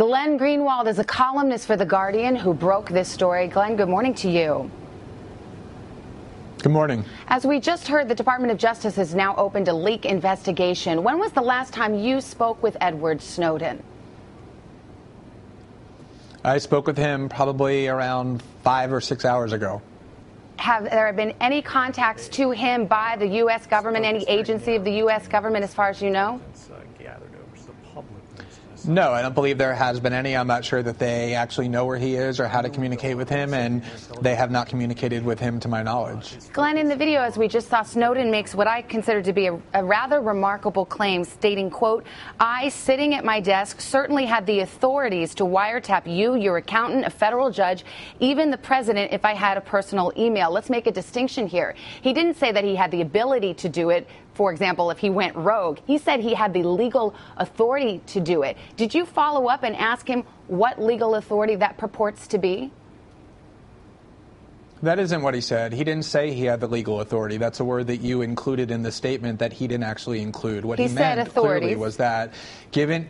Glenn Greenwald is a columnist for The Guardian who broke this story. Glenn, good morning to you. Good morning. As we just heard, the Department of Justice has now opened a leak investigation. When was the last time you spoke with Edward Snowden? I spoke with him probably around five or six hours ago. Have there been any contacts to him by the U.S. government, any agency of the U.S. government, as far as you know? No, I don't believe there has been any. I'm not sure that they actually know where he is or how to communicate with him, and they have not communicated with him to my knowledge. Glenn, in the video, as we just saw, Snowden makes what I consider to be a, a rather remarkable claim, stating, quote, I, sitting at my desk, certainly had the authorities to wiretap you, your accountant, a federal judge, even the president if I had a personal email. Let's make a distinction here. He didn't say that he had the ability to do it, for example, if he went rogue. He said he had the legal authority to do it. Did you follow up and ask him what legal authority that purports to be? That isn't what he said. He didn't say he had the legal authority. That's a word that you included in the statement that he didn't actually include. What he, he meant clearly was that given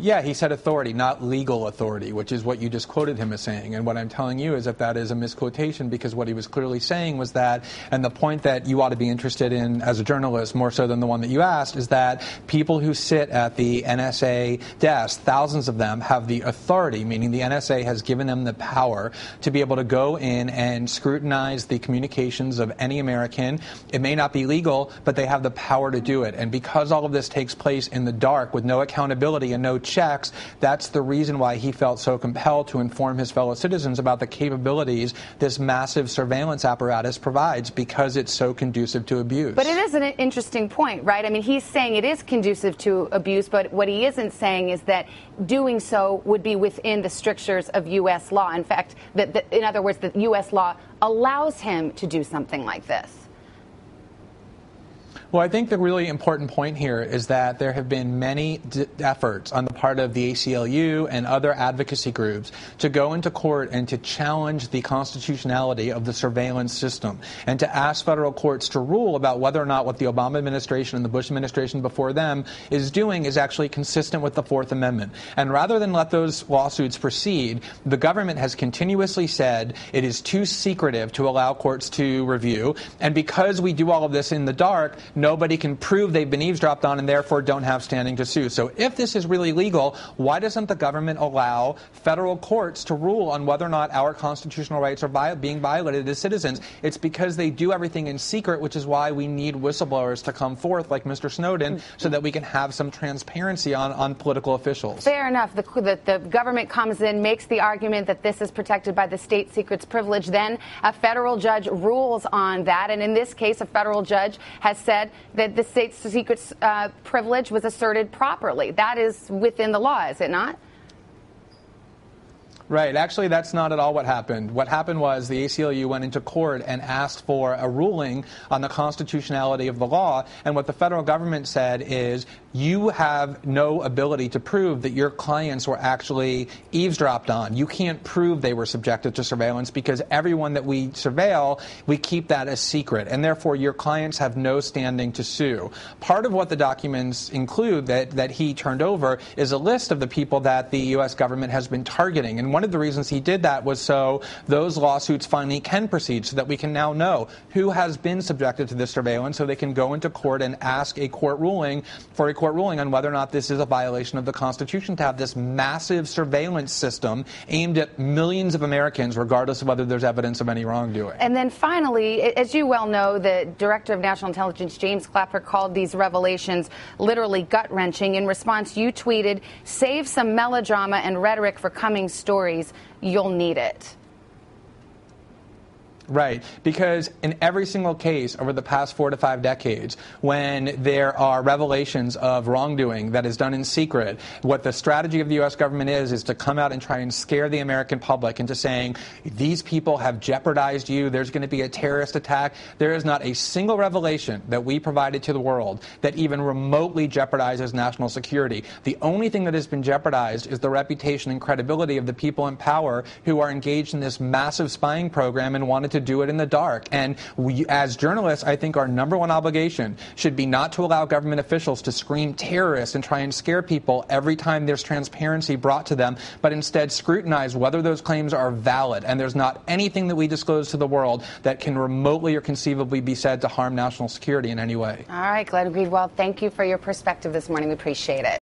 yeah, he said authority, not legal authority, which is what you just quoted him as saying. And what I'm telling you is that that is a misquotation because what he was clearly saying was that, and the point that you ought to be interested in as a journalist more so than the one that you asked, is that people who sit at the NSA desk, thousands of them, have the authority, meaning the NSA has given them the power to be able to go in and scrutinize the communications of any American. It may not be legal, but they have the power to do it. And because all of this takes place in the dark with no accountability and no checks. That's the reason why he felt so compelled to inform his fellow citizens about the capabilities this massive surveillance apparatus provides because it's so conducive to abuse. But it is an interesting point, right? I mean, he's saying it is conducive to abuse, but what he isn't saying is that doing so would be within the strictures of U.S. law. In fact, that, in other words, that U.S. law allows him to do something like this. Well, I think the really important point here is that there have been many d- efforts on the part of the ACLU and other advocacy groups to go into court and to challenge the constitutionality of the surveillance system and to ask federal courts to rule about whether or not what the Obama administration and the Bush administration before them is doing is actually consistent with the Fourth Amendment. And rather than let those lawsuits proceed, the government has continuously said it is too secretive to allow courts to review. And because we do all of this in the dark, nobody can prove they've been eavesdropped on and therefore don't have standing to sue. So if this is really legal, why doesn't the government allow federal courts to rule on whether or not our constitutional rights are being violated as citizens? It's because they do everything in secret, which is why we need whistleblowers to come forth like Mr. Snowden so that we can have some transparency on, on political officials. Fair enough. The, the, the government comes in, makes the argument that this is protected by the state secrets privilege. Then a federal judge rules on that. And in this case, a federal judge has said that the state's secret uh, privilege was asserted properly. That is within the law, is it not? Right. Actually, that's not at all what happened. What happened was the ACLU went into court and asked for a ruling on the constitutionality of the law. And what the federal government said is you have no ability to prove that your clients were actually eavesdropped on. You can't prove they were subjected to surveillance because everyone that we surveil, we keep that a secret. And therefore, your clients have no standing to sue. Part of what the documents include that, that he turned over is a list of the people that the U.S. government has been targeting. And one of the reasons he did that was so those lawsuits finally can proceed, so that we can now know who has been subjected to this surveillance, so they can go into court and ask a court ruling for a court ruling on whether or not this is a violation of the Constitution to have this massive surveillance system aimed at millions of Americans, regardless of whether there's evidence of any wrongdoing. And then finally, as you well know, the Director of National Intelligence, James Clapper, called these revelations literally gut wrenching. In response, you tweeted, Save some melodrama and rhetoric for coming stories you'll need it. Right, because in every single case over the past four to five decades, when there are revelations of wrongdoing that is done in secret, what the strategy of the U.S. government is, is to come out and try and scare the American public into saying, these people have jeopardized you, there's going to be a terrorist attack. There is not a single revelation that we provided to the world that even remotely jeopardizes national security. The only thing that has been jeopardized is the reputation and credibility of the people in power who are engaged in this massive spying program and wanted to to do it in the dark. And we, as journalists, I think our number one obligation should be not to allow government officials to scream terrorists and try and scare people every time there's transparency brought to them, but instead scrutinize whether those claims are valid. And there's not anything that we disclose to the world that can remotely or conceivably be said to harm national security in any way. All right, Glenn Greenwald, thank you for your perspective this morning. We appreciate it.